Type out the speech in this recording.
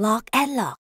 Lock and lock.